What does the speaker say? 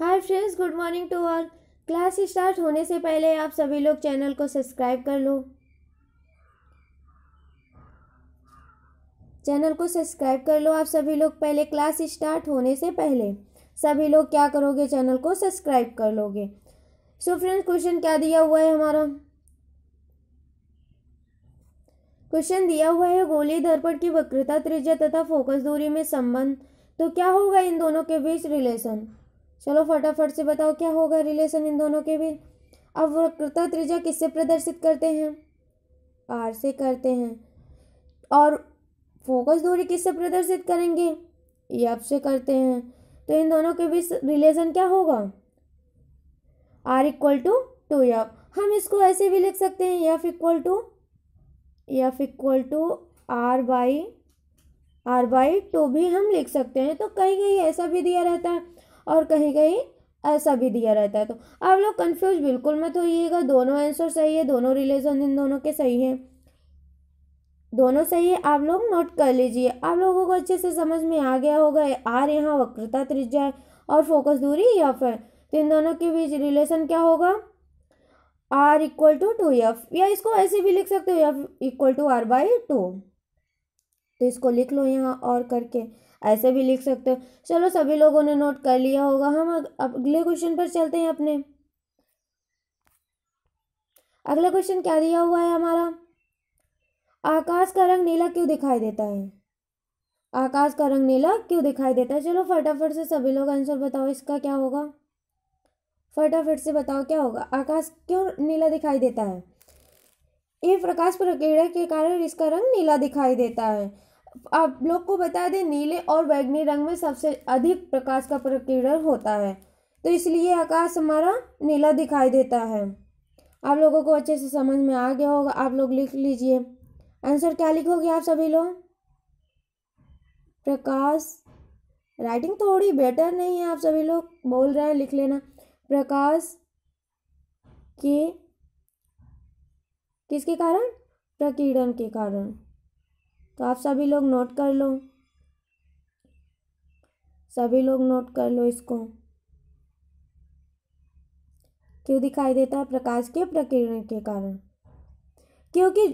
Hi friends, good morning to all. Class start होने से पहले आप सभी लोग चैनल को सब्सक्राइब कर लो। चैनल को सब्सक्राइब कर लो आप सभी लोग पहले क्लास स्टार्ट होने से पहले। सभी लोग क्या करोगे? चैनल को सब्सक्राइब कर लोगे। सो फ्रेंड्स क्वेश्चन क्या दिया हुआ है हमारा? क्वेश्चन दिया हुआ है, गोली, दर्पण की वक्रता, त्रिज्या तथा फोकस दूरी में संबंध। तो क्या होगा इन दोनों के बीच रिलेशन चलो फटाफट से बताओ क्या होगा रिलेशन इन दोनों के बीच? अब वक्रता त्रिज्या किससे प्रदर्शित करते हैं? आर से करते हैं। और फोकस दूरी किससे प्रदर्शित करेंगे? एफ़ से करते हैं। तो इन दोनों के बीच रिलेशन क्या होगा? R equal to two F हम इसको ऐसे भी लिख सकते हैं F equal to F equal to R by R by two भी हम लिख सकते हैं। तो कहीं कहीं ऐसा भी दिया रहता है। और कहीं कहीं ऐसा भी दिया रहता है। तो आप लोग कंफ्यूज बिल्कुल मत होइएगा। दोनों आंसर सही है, दोनों रिलेशन इन दोनों के सही हैं। दोनों सही है, आप लोग नोट कर लीजिए। आप लोगों को अच्छे से समझ में आ गया होगा, आर यहाँ वक्रता त्रिज्या और फोकस दूरी एफ़ है। तो इन दोनों के बीच रिलेशन क्या होगा? R equal to two F या इसको ऐसे भी लिख सकते हो F equal to R by two तो इसको लिख लो यहाँ और करके। ऐसे भी लिख सकते हो। चलो सभी लोगों ने नोट कर लिया होगा। हम अगले क्वेश्चन पर चलते हैं अपने। अगला क्वेश्चन क्या दिया हुआ है हमारा? आकाश का रंग नीला क्यों दिखाई देता है? आकाश का रंग नीला क्यों दिखाई देता है? चलो फटाफट से सभी लोग आंसर बताओ, इसका क्या होगा? फटाफट से बताओ, क्या होगा? आकाश क्यों नीला दिखाई देता है? ये प्रकाश प्रक्रिया के कारण इसका रंग नीला दिखाई देता है। आप लोग को बता दें, नीले और बैगनी रंग में सबसे अधिक प्रकाश का प्रकीर्णन होता है। तो इसलिए आकाश हमारा नीला दिखाई देता है। आप लोगों को अच्छे से समझ में आ गया होगा, आप लोग लिख लीजिए। आंसर क्या लिखोगे आप सभी लोग? प्रकाश। राइटिंग थोड़ी बेटर नहीं है, आप सभी लोग बोल रहे हैं, लिख लेना। प्रकाश के, किसके कारण? प्रकीर्णन के कारण। तो आप सभी लोग नोट कर लो। सभी लोग नोट कर लो इसको। क्यों दिखाई देता है प्रकाश के प्रकीर्ण के कारण? क्योंकि